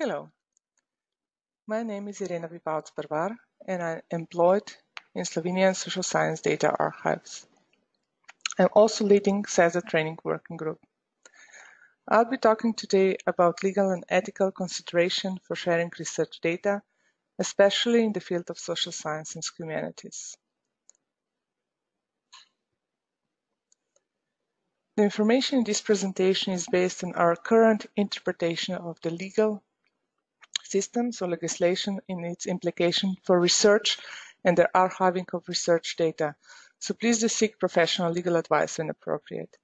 Hello, my name is Irena Vipavc Brvar and I'm employed in Slovenian Social Science Data Archives. I'm also leading CESSDA Training Working Group. I'll be talking today about legal and ethical consideration for sharing research data, especially in the field of social science and humanities. The information in this presentation is based on our current interpretation of the legal systems or legislation in its implication for research and the archiving of research data. So please do seek professional legal advice when appropriate.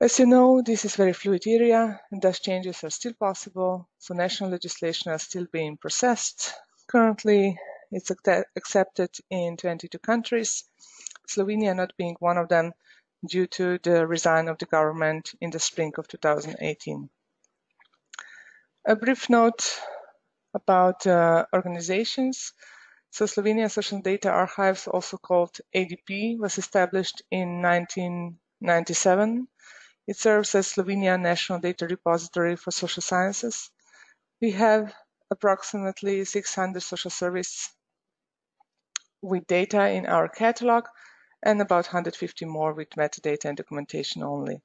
As you know, this is a very fluid area and thus changes are still possible. So national legislation is still being processed. Currently, it's accepted in 22 countries, Slovenia not being one of them due to the resign of the government in the spring of 2018. A brief note about uh, organizations. So Slovenia Social Data Archives, also called ADP, was established in 1997. It serves as Slovenia National Data Repository for Social Sciences. We have approximately 600 social services with data in our catalog and about 150 more with metadata and documentation only.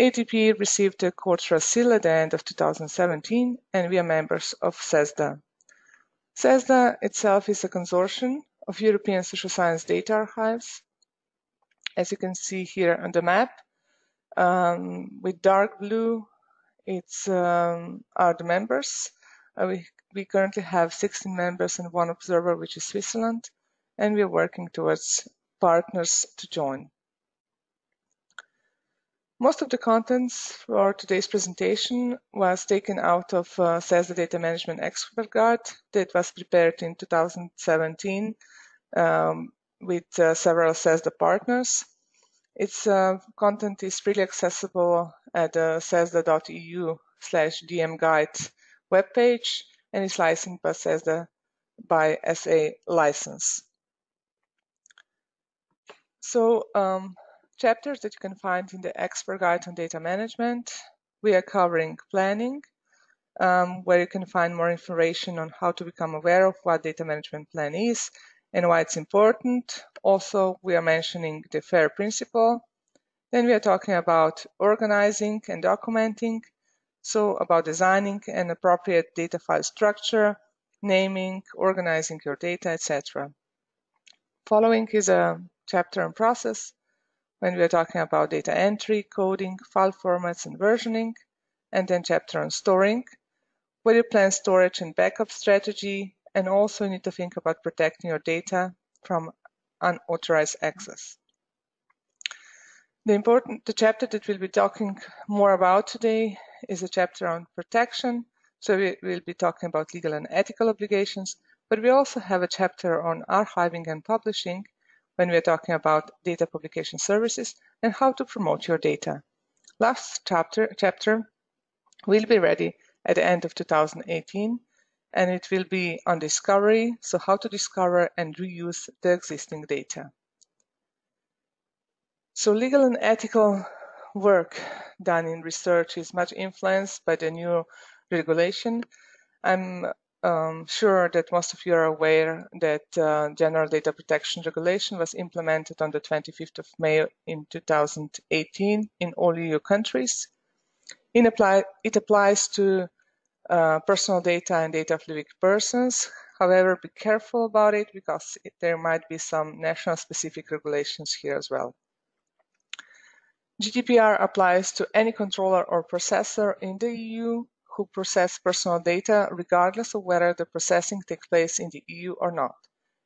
ADP received a CoreTrustSeal at the end of 2017, and we are members of CESSDA. CESSDA itself is a consortium of European social science data archives. As you can see here on the map, um, with dark blue, it's um, are the members. Uh, we, we currently have 16 members and one observer, which is Switzerland, and we are working towards partners to join. Most of the contents for today's presentation was taken out of uh, Data Management Expert Guide that was prepared in 2017 um, with uh, several CESSDA partners. Its uh, content is freely accessible at the cessda.eu slash dmguide webpage and is licensed by SESDA by SA license. So um, chapters that you can find in the expert guide on data management. We are covering planning, um, where you can find more information on how to become aware of what data management plan is and why it's important. Also, we are mentioning the FAIR principle. Then we are talking about organizing and documenting, so about designing an appropriate data file structure, naming, organizing your data, etc. Following is a chapter on process, when we are talking about data entry, coding, file formats, and versioning, and then chapter on storing, where you plan storage and backup strategy, and also you need to think about protecting your data from unauthorized access. The important the chapter that we'll be talking more about today is a chapter on protection. So we, will be talking about legal and ethical obligations, but we also have a chapter on archiving and publishing, when we're talking about data publication services and how to promote your data. Last chapter, chapter will be ready at the end of 2018 and it will be on discovery, so how to discover and reuse the existing data. So legal and ethical work done in research is much influenced by the new regulation. I'm um, sure that most of you are aware that uh, General Data Protection Regulation was implemented on the 25th of May in 2018 in all EU countries. Apply, it applies to uh, personal data and data of living persons. However, be careful about it because it, there might be some national specific regulations here as well. GDPR applies to any controller or processor in the EU who process personal data regardless of whether the processing takes place in the EU or not,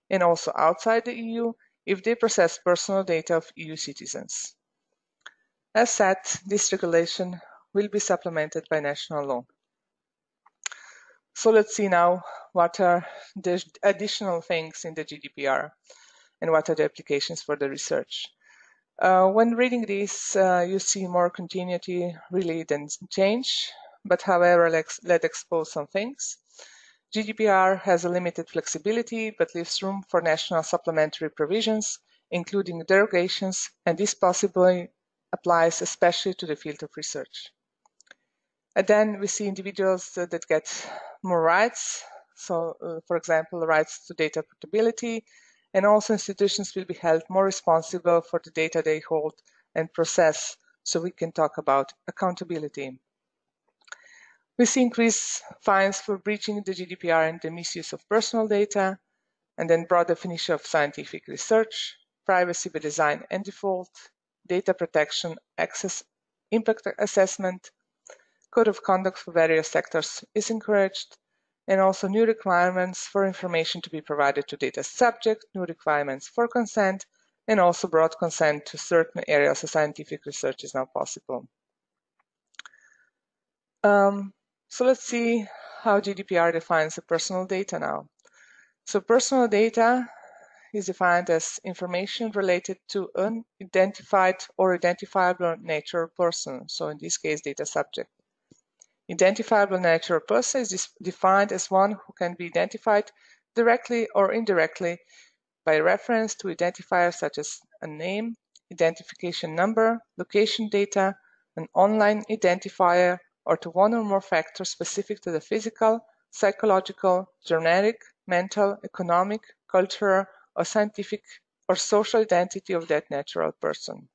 and also outside the EU if they process personal data of EU citizens. As said, this regulation will be supplemented by national law. So let's see now what are the additional things in the GDPR and what are the applications for the research. Uh, when reading this, uh, you see more continuity really than change. But however, let's, let's expose some things. GDPR has a limited flexibility, but leaves room for national supplementary provisions, including derogations, and this possibly applies especially to the field of research. And then we see individuals that get more rights. So, uh, for example, rights to data portability, and also institutions will be held more responsible for the data they hold and process. So we can talk about accountability. We see increased fines for breaching the GDPR and the misuse of personal data, and then broad definition of scientific research, privacy by design and default, data protection, access, impact assessment, code of conduct for various sectors is encouraged, and also new requirements for information to be provided to data subject, new requirements for consent, and also broad consent to certain areas of scientific research is now possible. Um, so let's see how GDPR defines the personal data now. So personal data is defined as information related to unidentified or identifiable nature person. So in this case, data subject. Identifiable natural person is defined as one who can be identified directly or indirectly by reference to identifiers such as a name, identification number, location data, an online identifier, or to one or more factors specific to the physical, psychological, genetic, mental, economic, cultural, or scientific or social identity of that natural person.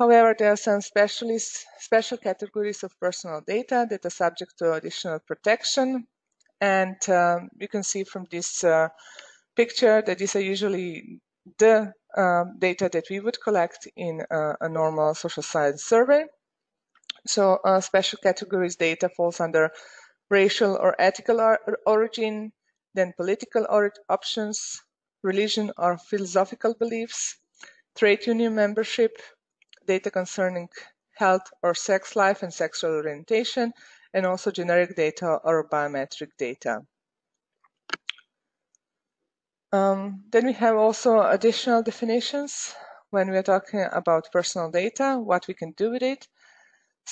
However, there are some special categories of personal data that are subject to additional protection. And um, you can see from this uh, picture that these are usually the um, data that we would collect in uh, a normal social science survey. So uh, special categories data falls under racial or ethical or origin, then political options, religion or philosophical beliefs, trade union membership, data concerning health or sex life and sexual orientation, and also genetic data or biometric data. Um, then we have also additional definitions when we are talking about personal data, what we can do with it.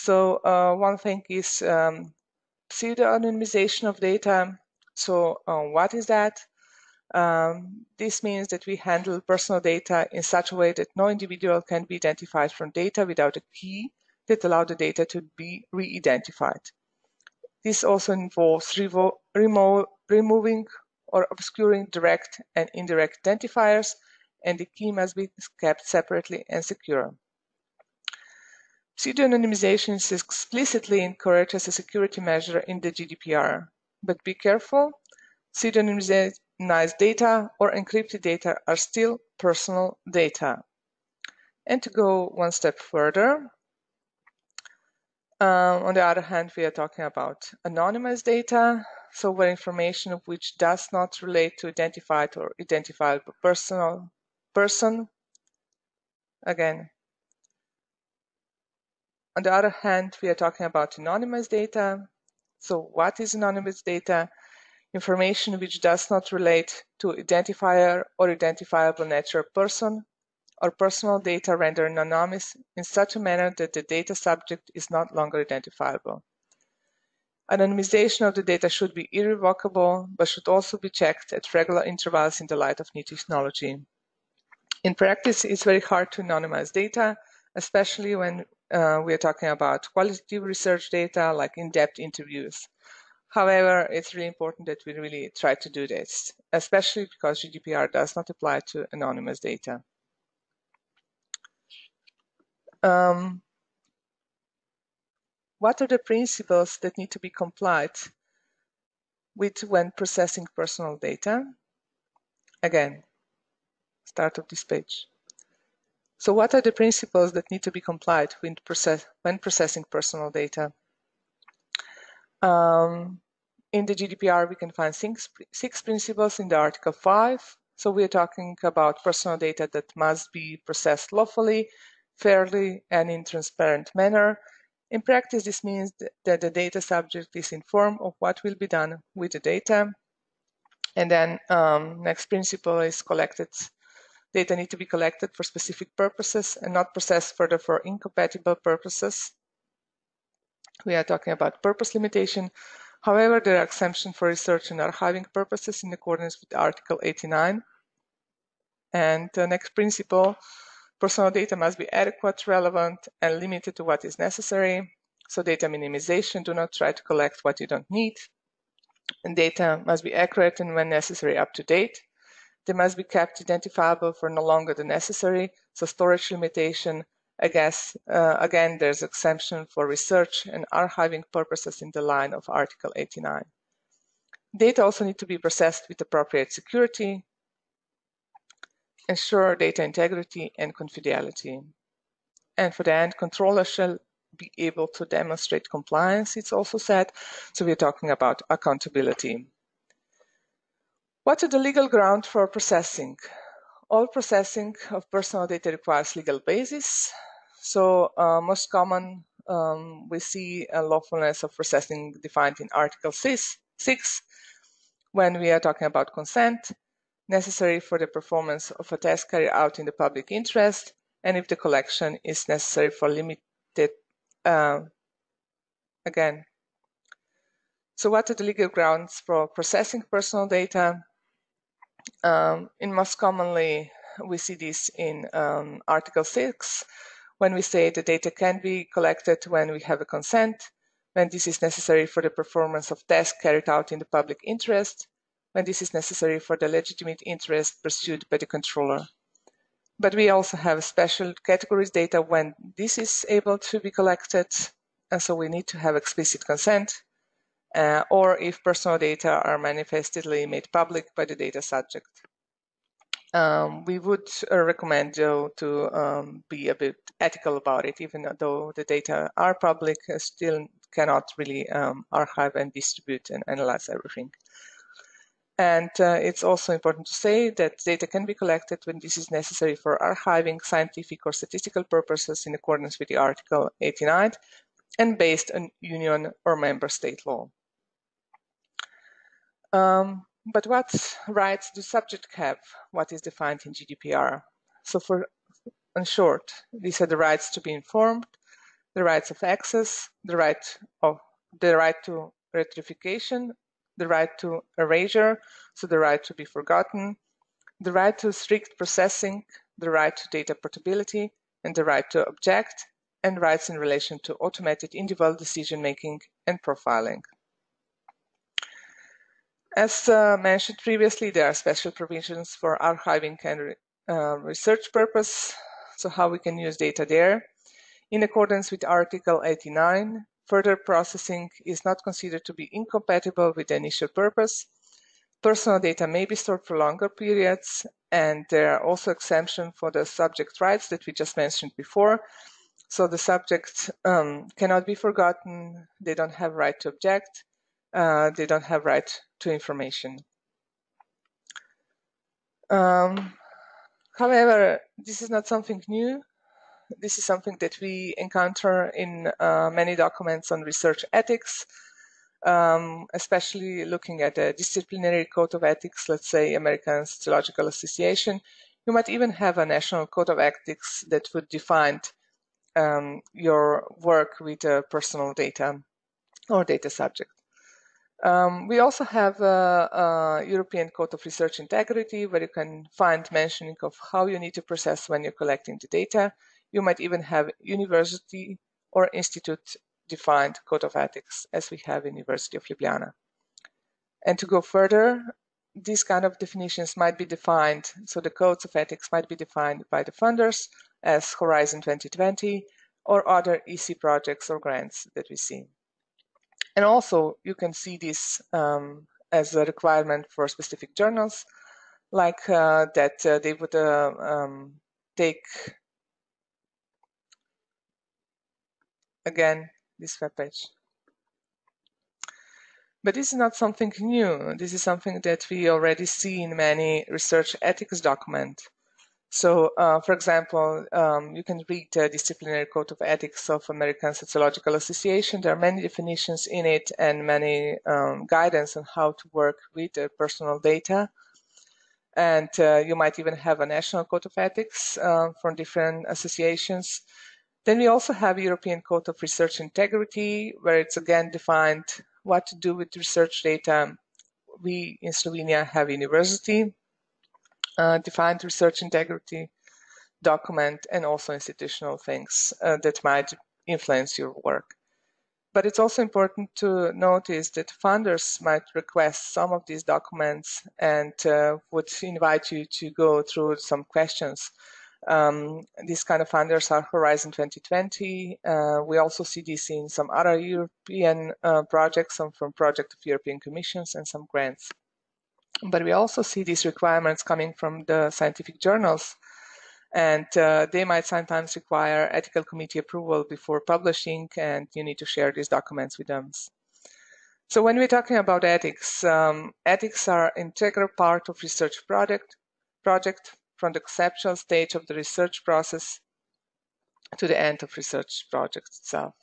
So uh, one thing is um, pseudo-anonymization of data. So uh, what is that? Um, this means that we handle personal data in such a way that no individual can be identified from data without a key that allow the data to be re-identified. This also involves remo removing or obscuring direct and indirect identifiers, and the key must be kept separately and secure. Pseudo-anonymization is explicitly encouraged as a security measure in the GDPR, but be careful, nice data or encrypted data are still personal data. And to go one step further, um, on the other hand, we are talking about anonymous data, so where information which does not relate to identified or identifiable personal person. Again, on the other hand, we are talking about anonymous data. So what is anonymous data? information which does not relate to identifier or identifiable natural person or personal data rendered anonymous in such a manner that the data subject is not longer identifiable. Anonymization of the data should be irrevocable, but should also be checked at regular intervals in the light of new technology. In practice, it's very hard to anonymize data, especially when uh, we are talking about qualitative research data like in-depth interviews. However, it's really important that we really try to do this, especially because GDPR does not apply to anonymous data. Um, what are the principles that need to be complied with when processing personal data? Again, start of this page. So what are the principles that need to be complied with process when processing personal data? Um, in the GDPR, we can find six, six principles in the Article 5. So we are talking about personal data that must be processed lawfully, fairly, and in transparent manner. In practice, this means that the data subject is informed of what will be done with the data. And then um, next principle is collected. Data need to be collected for specific purposes and not processed further for incompatible purposes. We are talking about purpose limitation. However, there are exemptions for research and archiving purposes in accordance with Article 89. And the next principle Personal data must be adequate, relevant, and limited to what is necessary. So data minimization, do not try to collect what you don't need. And data must be accurate and when necessary up to date. They must be kept identifiable for no longer than necessary. So storage limitation, I guess, uh, again, there's exemption for research and archiving purposes in the line of Article 89. Data also need to be processed with appropriate security, ensure data integrity and confidentiality. And for the end, controller shall be able to demonstrate compliance, it's also said. So we're talking about accountability. What are the legal ground for processing? All processing of personal data requires legal basis. So uh, most common, um, we see a lawfulness of processing defined in Article 6, 6 when we are talking about consent, necessary for the performance of a task carried out in the public interest, and if the collection is necessary for limited, uh, again. So what are the legal grounds for processing personal data? Um, in most commonly, we see this in um, Article 6, when we say the data can be collected when we have a consent, when this is necessary for the performance of tasks carried out in the public interest, when this is necessary for the legitimate interest pursued by the controller. But we also have special categories data when this is able to be collected, and so we need to have explicit consent, uh, or if personal data are manifestly made public by the data subject. Um, we would uh, recommend though to um, be a bit ethical about it, even though the data are public, uh, still cannot really um, archive and distribute and analyze everything. And uh, it's also important to say that data can be collected when this is necessary for archiving scientific or statistical purposes in accordance with the Article 89 and based on union or member state law. Um, but what rights do subjects have? What is defined in GDPR? So for in short, these are the rights to be informed, the rights of access, the right of the right to rectification, the right to erasure, so the right to be forgotten, the right to strict processing, the right to data portability, and the right to object, and rights in relation to automated individual decision making and profiling. As uh, mentioned previously, there are special provisions for archiving and uh, research purpose, so how we can use data there. In accordance with Article 89, Further processing is not considered to be incompatible with the initial purpose. Personal data may be stored for longer periods, and there are also exemptions for the subject rights that we just mentioned before. So the subject um, cannot be forgotten, they don't have right to object, uh, they don't have right to information. Um, however, this is not something new. This is something that we encounter in uh, many documents on research ethics, um, especially looking at the disciplinary code of ethics, let's say American Sociological Association. You might even have a national code of ethics that would define um, your work with uh, personal data or data subject. Um, we also have a, a, European Code of Research Integrity where you can find mentioning of how you need to process when you're collecting the data. You might even have university or institute defined code of ethics as we have in University of Ljubljana. And to go further, these kind of definitions might be defined, so the codes of ethics might be defined by the funders as Horizon 2020 or other EC projects or grants that we see. And also you can see this um, as a requirement for specific journals, like uh, that uh, they would uh, um, take again this web page. But this is not something new. This is something that we already see in many research ethics documents. So, uh, for example, um, you can read the Disciplinary Code of Ethics of American Sociological Association. There are many definitions in it and many um, guidance on how to work with the personal data. And uh, you might even have a national code of ethics uh, from different associations. Then we also have European Code of Research Integrity, where it's again defined what to do with research data. We in Slovenia have university uh, defined research integrity. document, and also institutional things uh, that might influence your work. But it's also important to notice that funders might request some of these documents and uh, would invite you to go through some questions. Um, these kind of funders are Horizon 2020. Uh, we also see this in some other European uh, projects, some from project of European Commissions and some grants. But we also see these requirements coming from the scientific journals. And uh, they might sometimes require ethical committee approval before publishing and you need to share these documents with them. So when we're talking about ethics um, ethics are integral part of research project project from the conceptual stage of the research process to the end of research project itself.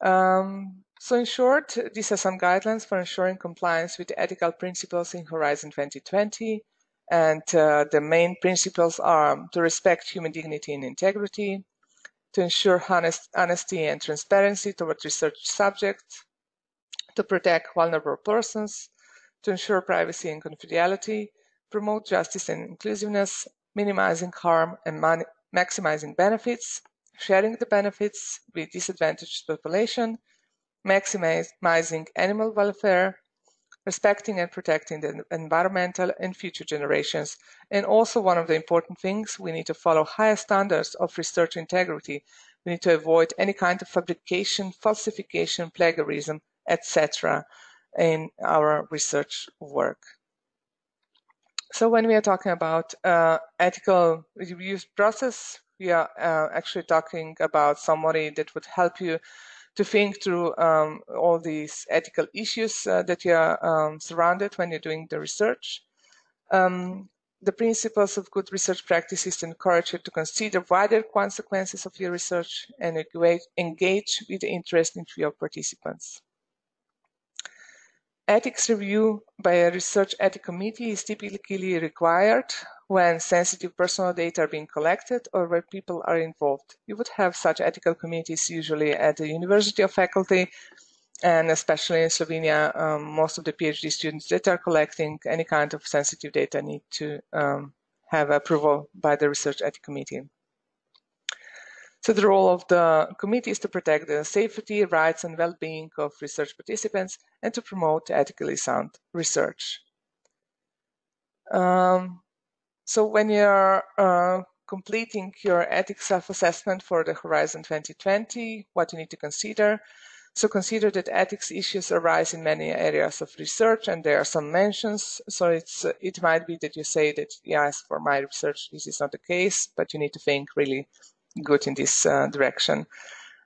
Um, so in short, these are some guidelines for ensuring compliance with ethical principles in Horizon 2020 and uh, the main principles are to respect human dignity and integrity, to ensure honest, honesty and transparency toward research subjects, to protect vulnerable persons, to ensure privacy and confidentiality, promote justice and inclusiveness, minimizing harm and maximizing benefits, sharing the benefits with disadvantaged population, maximizing animal welfare, respecting and protecting the environmental and future generations. And also one of the important things, we need to follow higher standards of research integrity. We need to avoid any kind of fabrication, falsification, plagiarism, etc. in our research work. So when we are talking about uh, ethical review process, we are uh, actually talking about somebody that would help you to think through um, all these ethical issues uh, that you are um, surrounded when you're doing the research. Um, the principles of good research practices encourage you to consider wider consequences of your research and engage with the interest in your participants. Ethics review by a research ethics committee is typically required when sensitive personal data are being collected or where people are involved. You would have such ethical committees usually at the university or faculty, and especially in Slovenia, um, most of the PhD students that are collecting any kind of sensitive data need to um, have approval by the research ethics committee. So the role of the committee is to protect the safety, rights, and well-being of research participants and to promote ethically sound research. Um, so when you're uh, completing your ethics self-assessment for the Horizon 2020, what you need to consider. So consider that ethics issues arise in many areas of research, and there are some mentions. So it's it might be that you say that yes, for my research this is not the case, but you need to think really good in this uh, direction.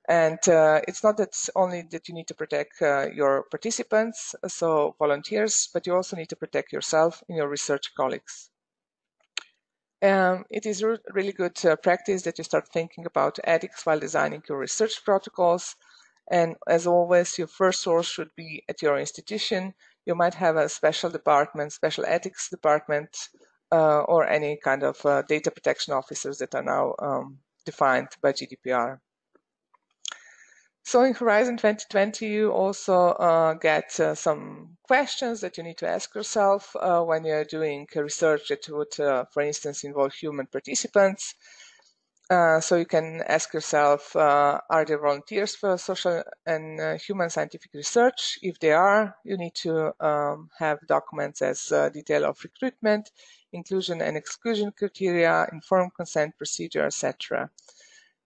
And uh, it's not that only that you need to protect uh, your participants, so volunteers, but you also need to protect yourself and your research colleagues. Um, it is re really good uh, practice that you start thinking about ethics while designing your research protocols. And as always, your first source should be at your institution. You might have a special department, special ethics department, uh, or any kind of uh, data protection officers that are now um, defined by GDPR. So in Horizon 2020, you also uh, get uh, some questions that you need to ask yourself uh, when you're doing research that would, uh, for instance, involve human participants. Uh, so you can ask yourself, uh, are there volunteers for social and human scientific research? If they are, you need to um, have documents as detail of recruitment, inclusion and exclusion criteria, informed consent procedure, etc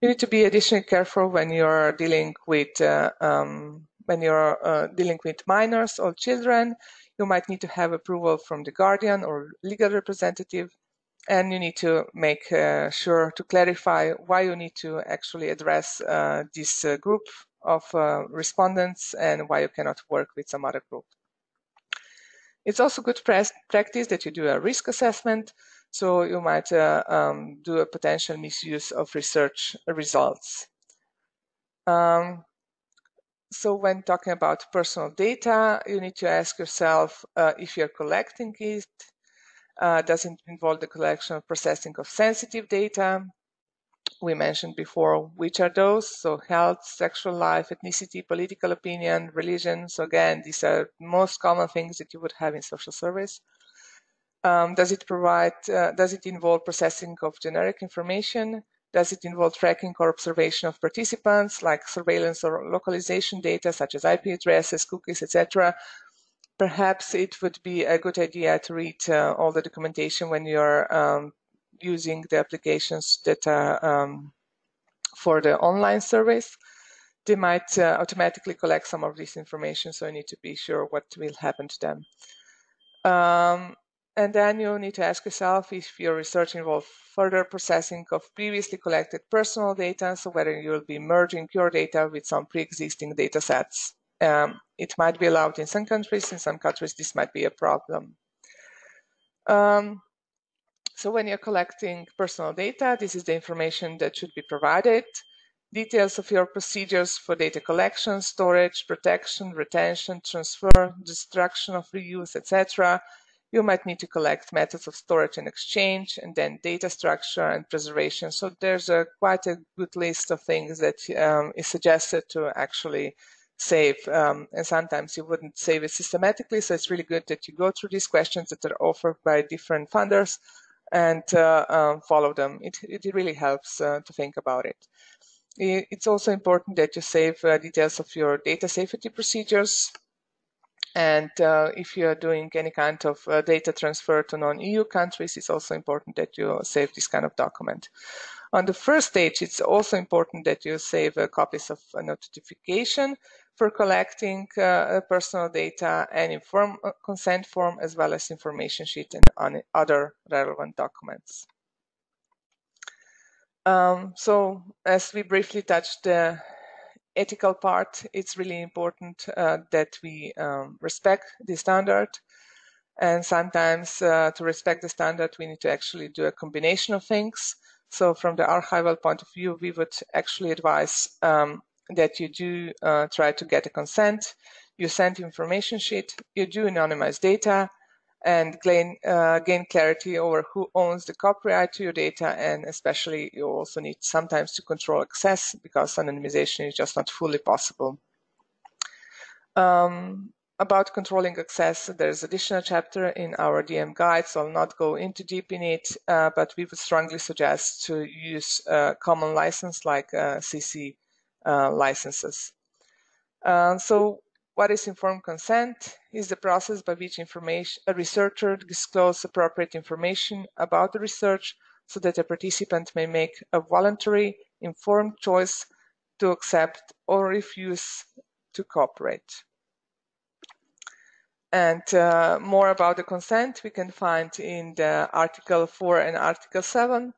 you need to be additionally careful when you're dealing with uh, um, when you're uh, dealing with minors or children. You might need to have approval from the guardian or legal representative, and you need to make uh, sure to clarify why you need to actually address uh, this uh, group of uh, respondents and why you cannot work with some other group. It's also good practice that you do a risk assessment so you might uh, um, do a potential misuse of research results. Um, so when talking about personal data, you need to ask yourself uh, if you're collecting it, uh, does it involve the collection or processing of sensitive data? We mentioned before which are those, so health, sexual life, ethnicity, political opinion, religion. So again, these are most common things that you would have in social service. Um, does it provide, uh, does it involve processing of genetic information? Does it involve tracking or observation of participants, like surveillance or localization data, such as IP addresses, cookies, etc.? Perhaps it would be a good idea to read uh, all the documentation when you're um, using the applications that are um, for the online surveys. They might uh, automatically collect some of this information, so you need to be sure what will happen to them. Um, and then you need to ask yourself if your research involves further processing of previously collected personal data, so whether you will be merging your data with some pre-existing data sets. Um, it might be allowed in some countries, in some countries this might be a problem. Um, so when you're collecting personal data, this is the information that should be provided. Details of your procedures for data collection, storage, protection, retention, transfer, destruction of reuse, etc you might need to collect methods of storage and exchange, and then data structure and preservation. So there's a quite a good list of things that um, is suggested to actually save. Um, and sometimes you wouldn't save it systematically, so it's really good that you go through these questions that are offered by different funders and uh, um, follow them. It, it really helps uh, to think about it. It's also important that you save uh, details of your data safety procedures and uh, if you are doing any kind of uh, data transfer to non-EU countries, it's also important that you save this kind of document. On the first stage, it's also important that you save uh, copies of a notification for collecting uh, personal data and inform uh, consent form, as well as information sheet and other relevant documents. Um, so, as we briefly touched the ethical part, it's really important uh, that we um, respect the standard. And sometimes uh, to respect the standard, we need to actually do a combination of things. So from the archival point of view, we would actually advise um, that you do uh, try to get a consent, you send information sheet, you do anonymize data, and gain, uh, gain clarity over who owns the copyright to your data. And especially, you also need sometimes to control access because anonymization is just not fully possible. Um, about controlling access, there's additional chapter in our DM guide, so I'll not go into deep in it, uh, but we would strongly suggest to use a common license like uh, CC uh, licenses. Uh, so what is informed consent is the process by which information, a researcher discloses appropriate information about the research so that a participant may make a voluntary, informed choice to accept or refuse to cooperate. And uh, more about the consent we can find in the Article 4 and Article 7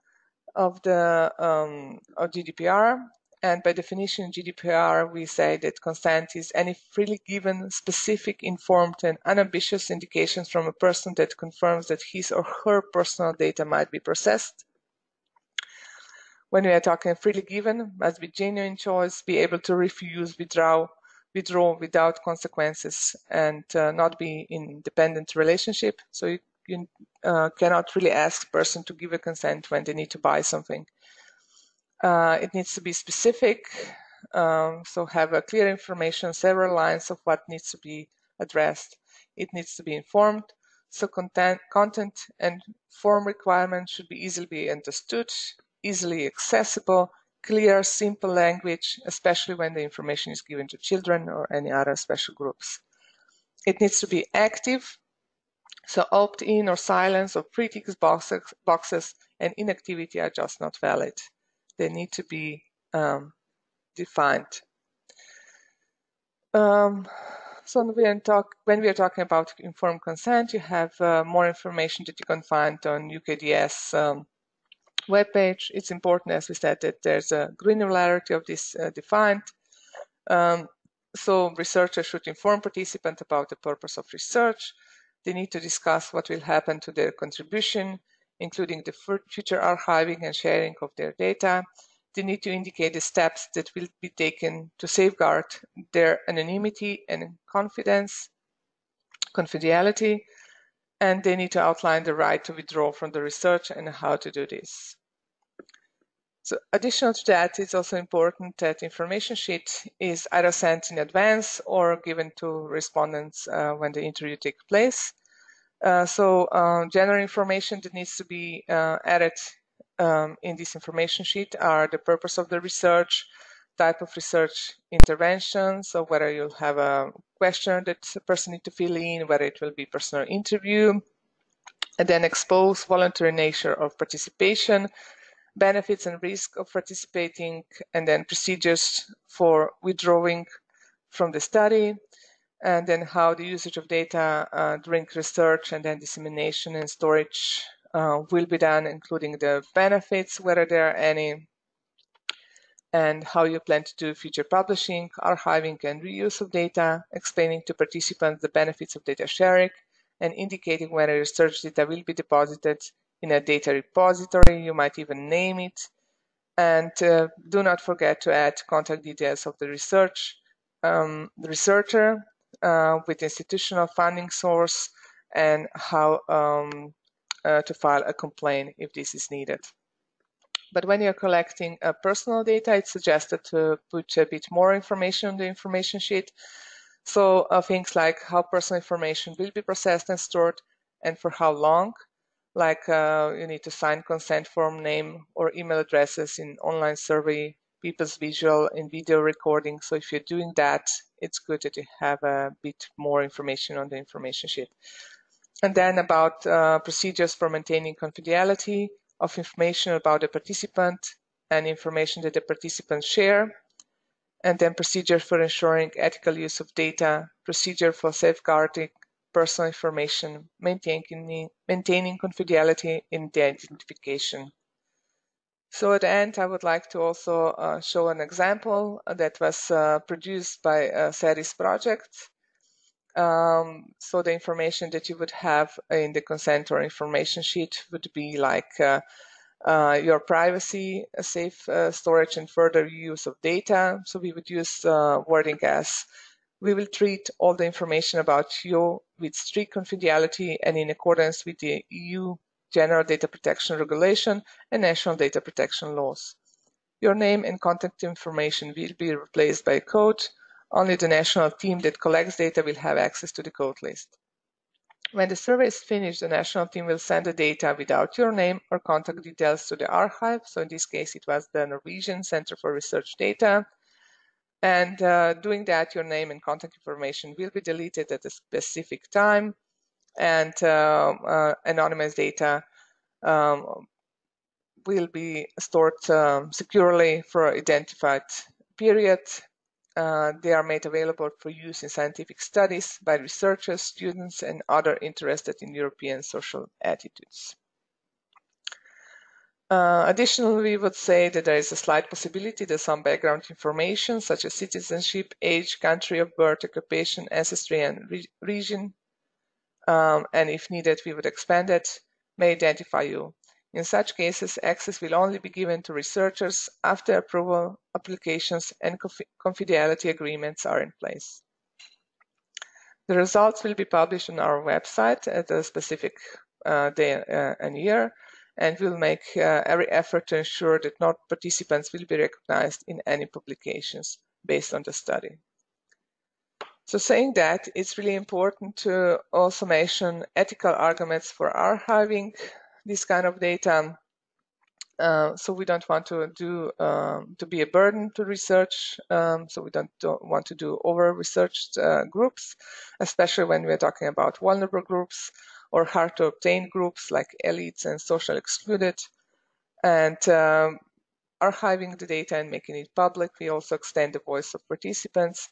of the um, of GDPR. And by definition, GDPR, we say that consent is any freely given, specific, informed, and unambiguous indications from a person that confirms that his or her personal data might be processed. When we are talking freely given, must be genuine choice, be able to refuse, withdraw, withdraw without consequences, and uh, not be in dependent relationship. So you, you uh, cannot really ask person to give a consent when they need to buy something. Uh, it needs to be specific, um, so have a clear information, several lines of what needs to be addressed. It needs to be informed, so content, content and form requirements should be easily understood, easily accessible, clear, simple language, especially when the information is given to children or any other special groups. It needs to be active, so opt-in or silence or pre-tick boxes, boxes and inactivity are just not valid they need to be um, defined. Um, so when we, talk, when we, are talking about informed consent, you have uh, more information that you can find on UKDS um, webpage. It's important, as we said, that there's a granularity of this uh, defined. Um, so researchers should inform participants about the purpose of research. They need to discuss what will happen to their contribution including the future archiving and sharing of their data. They need to indicate the steps that will be taken to safeguard their anonymity and confidence, confidentiality, and they need to outline the right to withdraw from the research and how to do this. So additional to that, it's also important that information sheet is either sent in advance or given to respondents uh, when the interview takes place. Uh, so uh, general information that needs to be uh, added um, in this information sheet are the purpose of the research, type of research intervention, so whether you'll have a question that the person need to fill in, whether it will be personal interview, and then expose voluntary nature of participation, benefits and risk of participating, and then procedures for withdrawing from the study, and then how the usage of data uh, during research and then dissemination and storage uh, will be done, including the benefits, whether there are any, and how you plan to do future publishing, archiving, and reuse of data, explaining to participants the benefits of data sharing, and indicating whether research data will be deposited in a data repository. You might even name it. And uh, do not forget to add contact details of the research um, the researcher uh, with institutional funding source and how um, uh, to file a complaint if this is needed. But when you're collecting uh, personal data, it's suggested to put a bit more information on the information sheet. So uh, things like how personal information will be processed and stored and for how long, like uh, you need to sign consent form name or email addresses in online survey, people's visual and video recording. So if you're doing that, it's good that you have a bit more information on the information sheet. And then about uh, procedures for maintaining confidentiality of information about the participant and information that the participants share. And then procedures for ensuring ethical use of data, procedure for safeguarding personal information, maintaining, maintaining confidentiality in the identification. So at the end, I would like to also uh, show an example that was uh, produced by a SERISS project um, so the information that you would have in the consent or information sheet would be like uh, uh, your privacy, safe uh, storage, and further use of data. So we would use uh, wording as we will treat all the information about you with strict confidentiality and in accordance with the EU General Data Protection Regulation and national data protection laws. Your name and contact information will be replaced by a code only the national team that collects data will have access to the code list. When the survey is finished, the national team will send the data without your name or contact details to the archive. So in this case, it was the Norwegian Center for Research Data. And uh, doing that, your name and contact information will be deleted at a specific time. And uh, uh, anonymous data um, will be stored um, securely for identified period uh, they are made available for use in scientific studies by researchers, students, and other interested in European social attitudes. Uh, additionally, we would say that there is a slight possibility that some background information, such as citizenship, age, country of birth, occupation, ancestry, and re region, um, and if needed, we would expand it, may identify you. In such cases, access will only be given to researchers after approval applications and confidentiality agreements are in place. The results will be published on our website at a specific uh, day uh, and year, and we'll make uh, every effort to ensure that not participants will be recognized in any publications based on the study. So saying that, it's really important to also mention ethical arguments for archiving this kind of data. Uh, so we don't want to do um, to be a burden to research. Um, so we don't, don't, want to do over researched uh, groups, especially when we're talking about vulnerable groups or hard to obtain groups like elites and social excluded. And um, archiving the data and making it public, we also extend the voice of participants,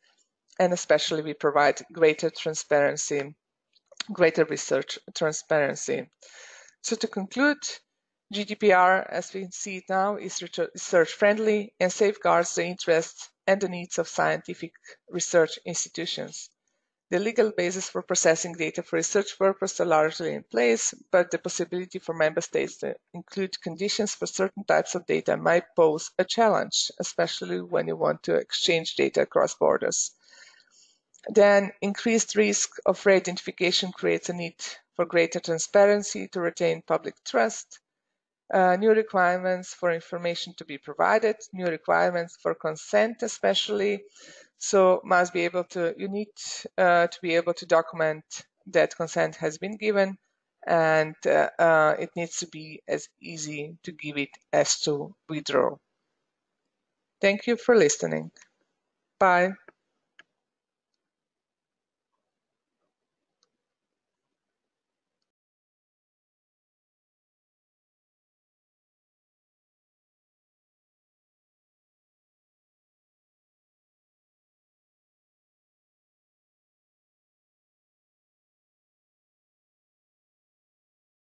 and especially we provide greater transparency, greater research transparency. So to conclude, GDPR, as we see it now, is research friendly and safeguards the interests and the needs of scientific research institutions. The legal basis for processing data for research purposes are largely in place, but the possibility for member states to include conditions for certain types of data might pose a challenge, especially when you want to exchange data across borders. Then increased risk of re-identification creates a need for greater transparency to retain public trust, uh, new requirements for information to be provided, new requirements for consent especially. So must be able to, you need uh, to be able to document that consent has been given and uh, uh, it needs to be as easy to give it as to withdraw. Thank you for listening. Bye.